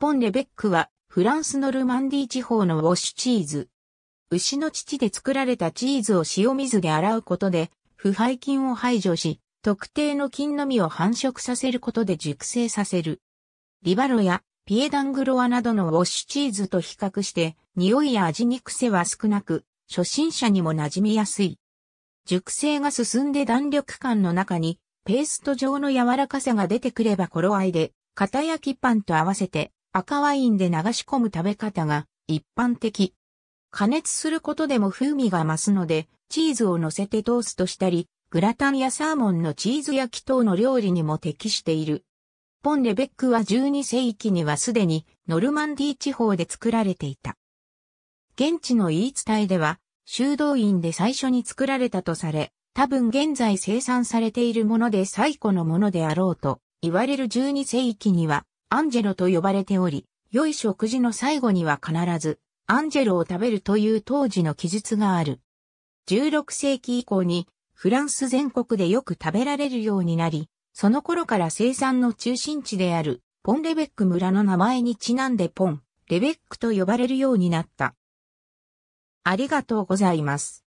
ポンレベックはフランスのルマンディ地方のウォッシュチーズ。牛の乳で作られたチーズを塩水で洗うことで腐敗菌を排除し、特定の菌のみを繁殖させることで熟成させる。リバロやピエダングロアなどのウォッシュチーズと比較して、匂いや味に癖は少なく、初心者にも馴染みやすい。熟成が進んで弾力感の中に、ペースト状の柔らかさが出てくれば頃合いで、片焼きパンと合わせて赤ワインで流し込む食べ方が一般的。加熱することでも風味が増すので、チーズを乗せてトーストしたり、グラタンやサーモンのチーズ焼き等の料理にも適している。ポン・レベックは12世紀にはすでにノルマンディ地方で作られていた。現地の言い伝えでは、修道院で最初に作られたとされ、多分現在生産されているもので最古のものであろうと言われる12世紀には、アンジェロと呼ばれており、良い食事の最後には必ず、アンジェロを食べるという当時の記述がある。16世紀以降に、フランス全国でよく食べられるようになり、その頃から生産の中心地である、ポンレベック村の名前にちなんでポン、レベックと呼ばれるようになった。ありがとうございます。